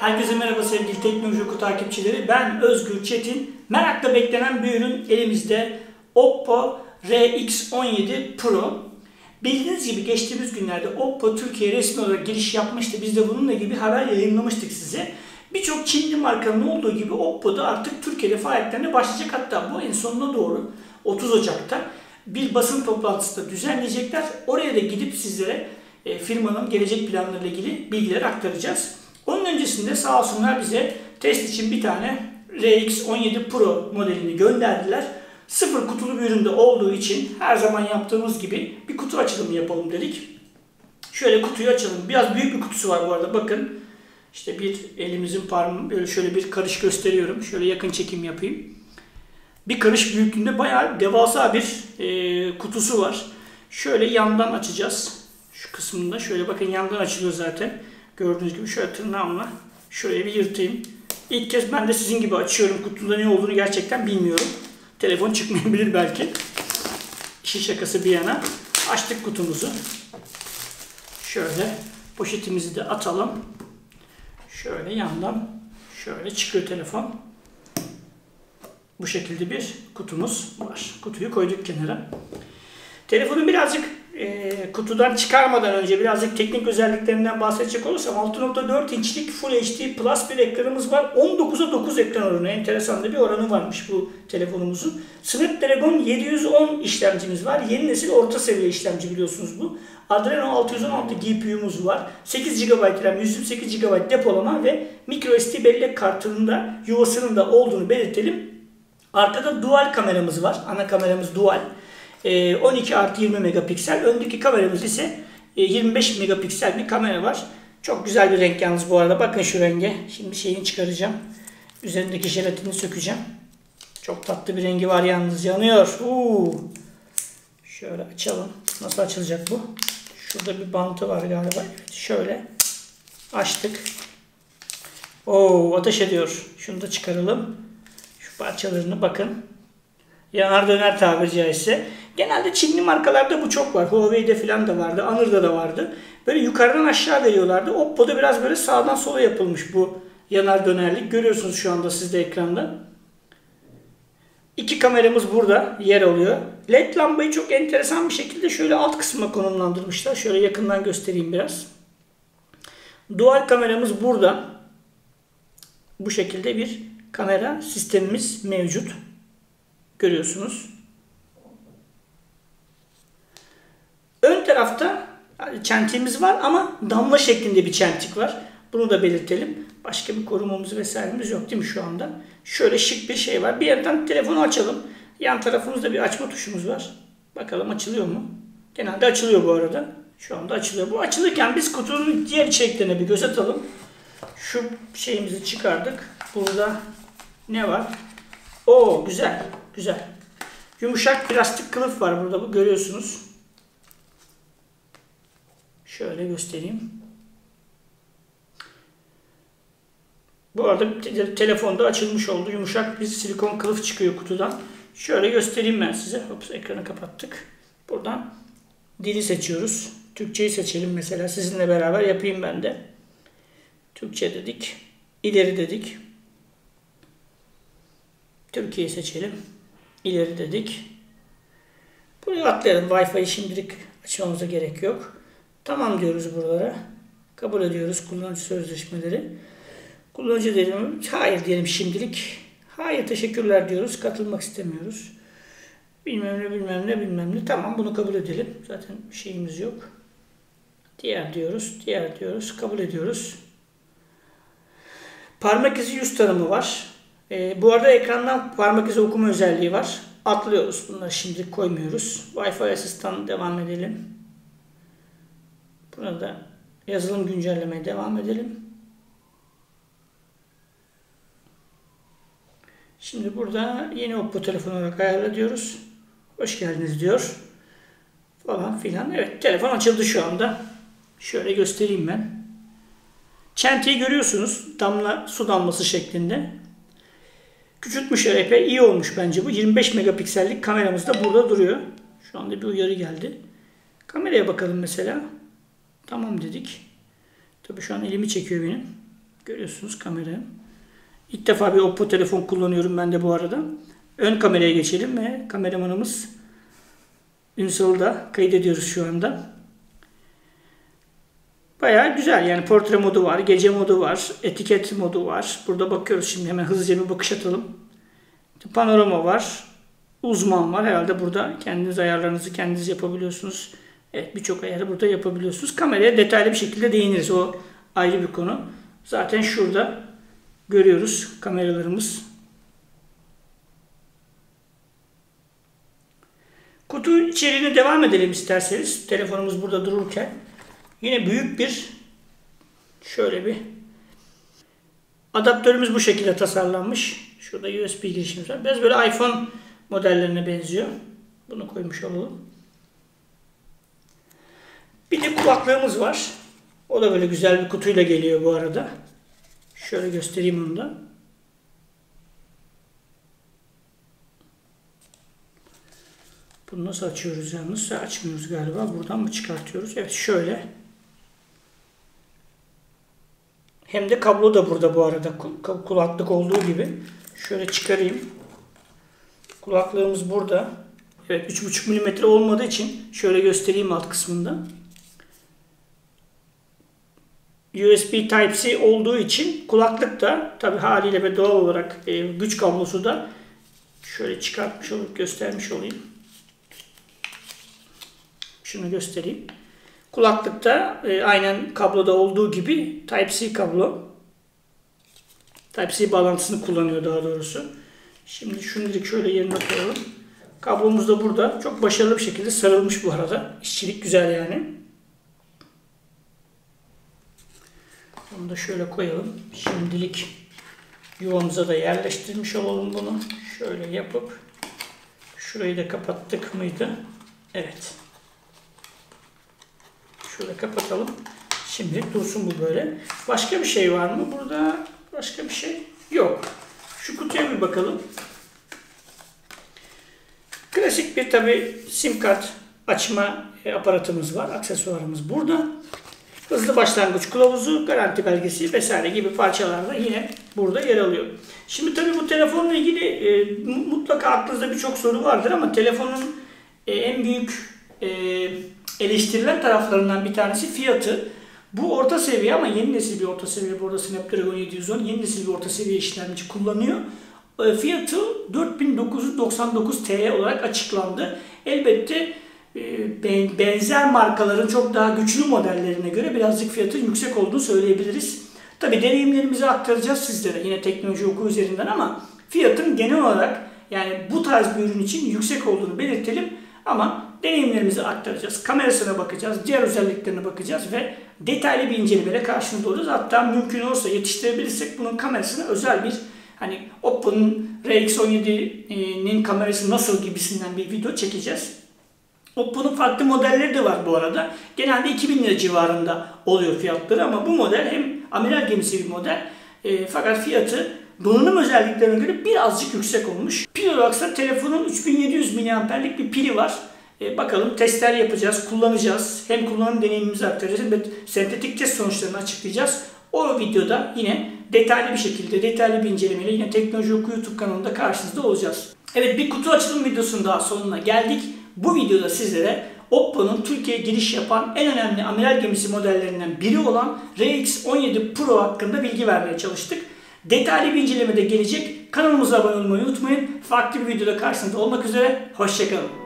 Herkese merhaba sevgili Teknoloji Oku takipçileri. Ben Özgür Çetin. Merakla beklenen bir ürün elimizde. Oppo RX17 Pro. Bildiğiniz gibi geçtiğimiz günlerde Oppo Türkiye resmi olarak giriş yapmıştı. Biz de bununla ilgili haber yayınlamıştık size. Birçok Çinli markanın olduğu gibi Oppo da artık Türkiye'de faaliyetlerine başlayacak. Hatta bu en sonuna doğru 30 Ocak'ta bir basın toplantısı da düzenleyecekler. Oraya da gidip sizlere e, firmanın gelecek planlarıyla ilgili bilgileri aktaracağız. Onun öncesinde sağ olsunlar bize test için bir tane RX17 Pro modelini gönderdiler. Sıfır kutulu bir üründe olduğu için her zaman yaptığımız gibi bir kutu açılımı yapalım dedik. Şöyle kutuyu açalım. Biraz büyük bir kutusu var bu arada bakın. İşte bir elimizin parmağı böyle şöyle bir karış gösteriyorum. Şöyle yakın çekim yapayım. Bir karış büyüklüğünde bayağı devasa bir e, kutusu var. Şöyle yandan açacağız. Şu kısmında şöyle bakın yandan açılıyor zaten. Gördüğünüz gibi şöyle tırnağımla şuraya bir yırtayım. İlk kez ben de sizin gibi açıyorum. Kutuda ne olduğunu gerçekten bilmiyorum. Telefon çıkmayabilir belki. İşi şakası bir yana. Açtık kutumuzu. Şöyle poşetimizi de atalım. Şöyle yandan şöyle çıkıyor telefon. Bu şekilde bir kutumuz var. Kutuyu koyduk kenara. Telefonu birazcık e, kutudan çıkarmadan önce birazcık teknik özelliklerinden bahsedecek olursam 6.4 inçlik Full HD Plus bir ekranımız var. 19'a 9 ekran oranı. Enteresan da bir oranı varmış bu telefonumuzun. Snapdragon 710 işlemcimiz var. Yeni nesil orta seviye işlemci biliyorsunuz bu. Adreno 616 GPU'muz var. 8 GB RAM, 128 GB depolama ve microSD bellek kartının da yuvasının da olduğunu belirtelim. Arkada dual kameramız var. Ana kameramız dual. 12 artı 20 megapiksel. Öndeki kameramız ise 25 megapiksel bir kamera var. Çok güzel bir renk yalnız bu arada. Bakın şu renge. Şimdi şeyini çıkaracağım. Üzerindeki jelatini sökeceğim. Çok tatlı bir rengi var yalnız. Yanıyor. Uuu. Şöyle açalım. Nasıl açılacak bu? Şurada bir bantı var galiba. Evet, şöyle açtık. Oo ateş ediyor. Şunu da çıkaralım. Şu parçalarını bakın. Yanar döner tabiri caizse. Genelde Çinli markalarda bu çok var. Huawei'de falan da vardı. Anır'da da vardı. Böyle yukarıdan aşağı veriyorlardı. Oppo'da biraz böyle sağdan sola yapılmış bu yanar dönerlik. Görüyorsunuz şu anda sizde ekranda. İki kameramız burada yer alıyor. LED lambayı çok enteresan bir şekilde şöyle alt kısma konumlandırmışlar. Şöyle yakından göstereyim biraz. Dual kameramız burada. Bu şekilde bir kamera sistemimiz mevcut. Görüyorsunuz. Ön tarafta çentiğimiz var ama damla şeklinde bir çentik var. Bunu da belirtelim. Başka bir korumamız vesairemiz yok değil mi şu anda? Şöyle şık bir şey var. Bir yerden telefonu açalım. Yan tarafımızda bir açma tuşumuz var. Bakalım açılıyor mu? Genelde açılıyor bu arada. Şu anda açılıyor. Bu açılırken biz kutunun diğer içeriklerine bir göz atalım. Şu şeyimizi çıkardık. Burada ne var? Oo güzel. Güzel. Yumuşak plastik kılıf var burada. Bu görüyorsunuz. Şöyle göstereyim. Bu arada te telefonda açılmış oldu. Yumuşak bir silikon kılıf çıkıyor kutudan. Şöyle göstereyim ben size. Hops ekranı kapattık. Buradan dili seçiyoruz. Türkçeyi seçelim mesela. Sizinle beraber yapayım ben de. Türkçe dedik. İleri dedik. Türkiye'yi seçelim. İleri dedik. Buraya atlayalım. Wi-Fi'yi şimdilik açmamıza gerek yok. Tamam diyoruz buralara. Kabul ediyoruz kullanıcı sözleşmeleri. Kullanıcı diyelim. Hayır diyelim şimdilik. Hayır teşekkürler diyoruz. Katılmak istemiyoruz. Bilmem ne bilmem ne bilmem ne. Tamam bunu kabul edelim. Zaten şeyimiz yok. Diğer diyoruz. Diğer diyoruz. Kabul ediyoruz. Parmak izi yüz tanımı var. E, bu arada ekrandan parmak izi okuma özelliği var. Atlıyoruz. Bunları şimdilik koymuyoruz. Wi-Fi asistan devam edelim. Burada yazılım güncellemeye devam edelim. Şimdi burada yeni Oppo telefonu olarak ayarla diyoruz. Hoş geldiniz diyor. Falan filan. Evet telefon açıldı şu anda. Şöyle göstereyim ben. Çentiyi görüyorsunuz. Damla su damlası şeklinde. Küçültmüşler epey. iyi olmuş bence bu. 25 megapiksellik kameramız da burada duruyor. Şu anda bir uyarı geldi. Kameraya bakalım mesela. Tamam dedik. Tabi şu an elimi çekiyor benim. Görüyorsunuz kamerayı. İlk defa bir Oppo telefon kullanıyorum ben de bu arada. Ön kameraya geçelim ve kameramanımız Ünsal'ı da kaydediyoruz şu anda. Bayağı güzel yani portre modu var, gece modu var, etiket modu var. Burada bakıyoruz şimdi hemen hızlıca bir bakış atalım. Panorama var, uzman var. Herhalde burada kendiniz ayarlarınızı kendiniz yapabiliyorsunuz. Evet birçok ayarı burada yapabiliyorsunuz. Kameraya detaylı bir şekilde değiniriz. O ayrı bir konu. Zaten şurada görüyoruz kameralarımız. Kutu içeriğine devam edelim isterseniz. Telefonumuz burada dururken. Yine büyük bir şöyle bir adaptörümüz bu şekilde tasarlanmış. Şurada USB girişimiz var. Biraz böyle iPhone modellerine benziyor. Bunu koymuş olalım. Bir de kulaklığımız var. O da böyle güzel bir kutuyla geliyor bu arada. Şöyle göstereyim onu da. Bunu nasıl açıyoruz yalnız? Açmıyoruz galiba. Buradan mı çıkartıyoruz? Evet şöyle. Hem de kablo da burada bu arada. Kulaklık olduğu gibi. Şöyle çıkarayım. Kulaklığımız burada. Evet 3.5 mm olmadığı için şöyle göstereyim alt kısmında. USB Type-C olduğu için kulaklık da tabi haliyle ve doğal olarak e, güç kablosu da şöyle çıkartmış olup göstermiş olayım. Şunu göstereyim. Kulaklıkta e, aynen kabloda olduğu gibi Type-C kablo. Type-C bağlantısını kullanıyor daha doğrusu. Şimdi şimdilik şöyle yerine koyalım. Kablomuz da burada. Çok başarılı bir şekilde sarılmış bu arada. İşçilik güzel yani. Onu da şöyle koyalım. Şimdilik yuvamıza da yerleştirmiş olalım bunu. Şöyle yapıp şurayı da kapattık mıydı? Evet. Şöyle kapatalım. Şimdi dursun bu böyle. Başka bir şey var mı? Burada başka bir şey yok. Şu kutuya bir bakalım. Klasik bir tabi sim kart açma e, aparatımız var. Aksesuarımız burada. Hızlı başlangıç kılavuzu, garanti belgesi vesaire gibi parçalar da yine burada yer alıyor. Şimdi tabi bu telefonla ilgili e, mutlaka aklınızda birçok soru vardır ama telefonun e, en büyük e, eleştirilen taraflarından bir tanesi fiyatı. Bu orta seviye ama yeni nesil bir orta seviye. Burada Snapdragon 710 yeni nesil bir orta seviye işlemci kullanıyor. E, fiyatı 4999 TL olarak açıklandı. Elbette benzer markaların çok daha güçlü modellerine göre birazcık fiyatın yüksek olduğunu söyleyebiliriz. Tabi deneyimlerimizi aktaracağız sizlere yine teknoloji oku üzerinden ama fiyatın genel olarak yani bu tarz bir ürün için yüksek olduğunu belirtelim ama deneyimlerimizi aktaracağız. Kamerasına bakacağız, diğer özelliklerine bakacağız ve detaylı bir incelemeyle karşınızda olacağız. Hatta mümkün olursa yetiştirebilirsek bunun kamerasına özel bir hani Oppo'nun RX17'nin kamerası nasıl gibisinden bir video çekeceğiz. Oppo'nun farklı modelleri de var bu arada. Genelde 2000 lira civarında oluyor fiyatları ama bu model hem amiral gemisi bir model e, fakat fiyatı donanım özelliklerine göre birazcık yüksek olmuş. Pil olarak telefonun 3700 mAh'lik bir pili var. E, bakalım testler yapacağız, kullanacağız. Hem kullanım deneyimimizi aktaracağız hem de sentetik test sonuçlarını açıklayacağız. O videoda yine detaylı bir şekilde, detaylı bir incelemeyle yine Teknoloji Oku YouTube kanalında karşınızda olacağız. Evet bir kutu açılım videosunun daha sonuna geldik. Bu videoda sizlere Oppo'nun Türkiye'ye giriş yapan en önemli amiral gemisi modellerinden biri olan RX17 Pro hakkında bilgi vermeye çalıştık. Detaylı bir inceleme de gelecek. Kanalımıza abone olmayı unutmayın. Farklı bir videoda karşınızda olmak üzere. Hoşçakalın.